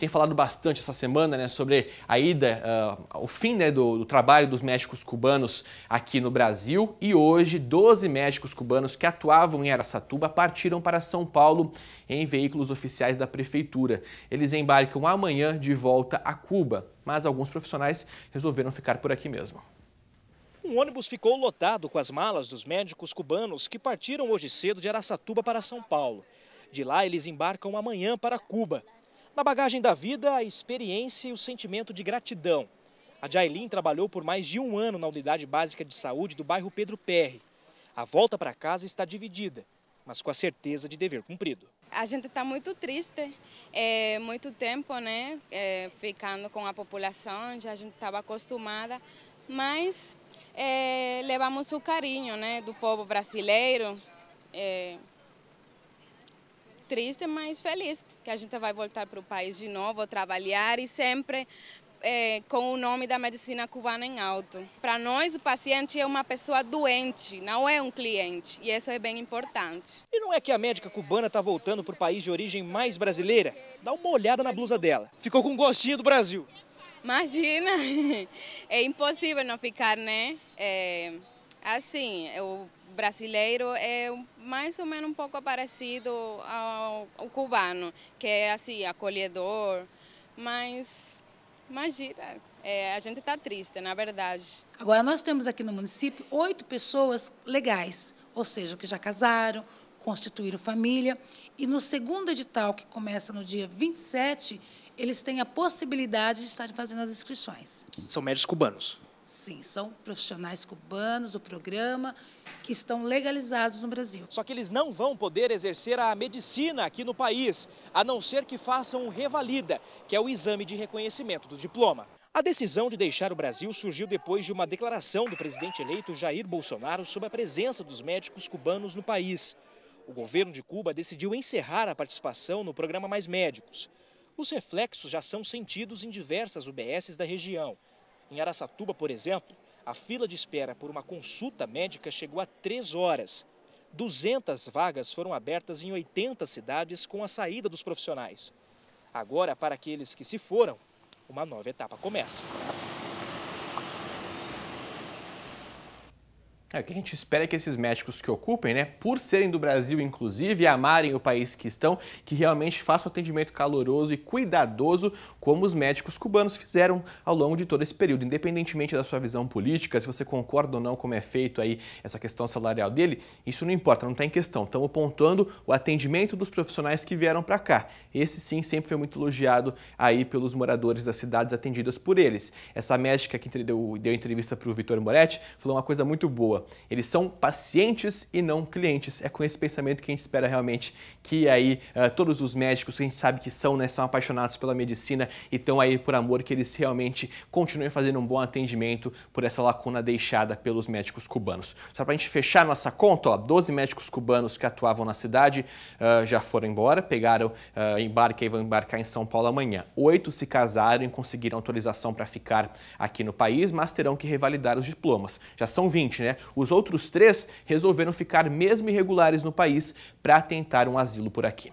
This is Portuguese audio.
tem falado bastante essa semana né, sobre a ida, uh, o fim né, do, do, trabalho dos médicos cubanos aqui no Brasil e hoje 12 médicos cubanos que atuavam em Aracatuba partiram para São Paulo em veículos oficiais da prefeitura. Eles embarcam amanhã de volta a Cuba, mas alguns profissionais resolveram ficar por aqui mesmo. Um ônibus ficou lotado com as malas dos médicos cubanos que partiram hoje cedo de Aracatuba para São Paulo. De lá, eles embarcam amanhã para Cuba. Na bagagem da vida, a experiência e o sentimento de gratidão. A Jailin trabalhou por mais de um ano na Unidade Básica de Saúde do bairro Pedro Perry. A volta para casa está dividida, mas com a certeza de dever cumprido. A gente está muito triste, é, muito tempo, né, é, ficando com a população, já a gente estava acostumada, mas é, levamos o carinho, né, do povo brasileiro, é, triste, mas feliz que a gente vai voltar para o país de novo, trabalhar e sempre é, com o nome da medicina cubana em alto. Para nós, o paciente é uma pessoa doente, não é um cliente, e isso é bem importante. E não é que a médica cubana está voltando para o país de origem mais brasileira? Dá uma olhada na blusa dela. Ficou com gostinho do Brasil. Imagina, é impossível não ficar, né? É, assim, o brasileiro é mais ou menos um pouco parecido ao, ao cubano, que é assim, acolhedor, mas imagina, é, a gente está triste, na verdade. Agora, nós temos aqui no município oito pessoas legais, ou seja, que já casaram, constituíram família, e no segundo edital, que começa no dia 27, eles têm a possibilidade de estarem fazendo as inscrições. São médicos cubanos? Sim, são profissionais cubanos do programa que estão legalizados no Brasil. Só que eles não vão poder exercer a medicina aqui no país, a não ser que façam um revalida, que é o exame de reconhecimento do diploma. A decisão de deixar o Brasil surgiu depois de uma declaração do presidente eleito Jair Bolsonaro sobre a presença dos médicos cubanos no país. O governo de Cuba decidiu encerrar a participação no programa Mais Médicos. Os reflexos já são sentidos em diversas UBSs da região. Em Araçatuba, por exemplo, a fila de espera por uma consulta médica chegou a três horas. 200 vagas foram abertas em 80 cidades com a saída dos profissionais. Agora, para aqueles que se foram, uma nova etapa começa. É, o que a gente espera é que esses médicos que ocupem, né, por serem do Brasil inclusive e amarem o país que estão, que realmente façam atendimento caloroso e cuidadoso, como os médicos cubanos fizeram ao longo de todo esse período, independentemente da sua visão política, se você concorda ou não como é feito aí essa questão salarial dele, isso não importa, não está em questão. Estamos pontuando o atendimento dos profissionais que vieram para cá. Esse sim sempre foi muito elogiado aí pelos moradores das cidades atendidas por eles. Essa médica que deu, deu entrevista para o Vitor Moretti falou uma coisa muito boa eles são pacientes e não clientes. É com esse pensamento que a gente espera realmente que aí uh, todos os médicos que a gente sabe que são, né, são apaixonados pela medicina e estão aí por amor, que eles realmente continuem fazendo um bom atendimento por essa lacuna deixada pelos médicos cubanos. Só para a gente fechar nossa conta, ó, 12 médicos cubanos que atuavam na cidade uh, já foram embora, pegaram uh, embarque e vão embarcar em São Paulo amanhã. Oito se casaram e conseguiram autorização para ficar aqui no país, mas terão que revalidar os diplomas. Já são 20, né? Os outros três resolveram ficar mesmo irregulares no país para tentar um asilo por aqui.